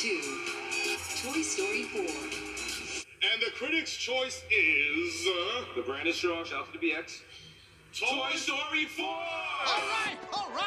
2, Toy Story 4. And the critics' choice is. Uh, The brand is strong. Shout out to the BX. Toy Story 4! All right, all right.